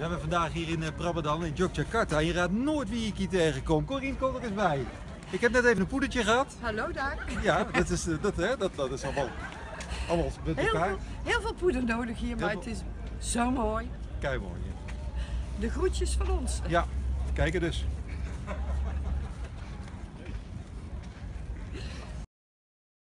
zijn we vandaag hier in eh, Prabadan in Yogyakarta. Je raadt nooit wie ik hier tegenkom. Corine, kom er eens bij. Ik heb net even een poedertje gehad. Hallo daar. Ja, dat is, eh, dat, hè, dat, dat is allemaal, allemaal met Heel elkaar. veel, heel veel poeder nodig hier, maar het is zo mooi. Kei mooi. De groetjes van ons. Ja, kijken dus.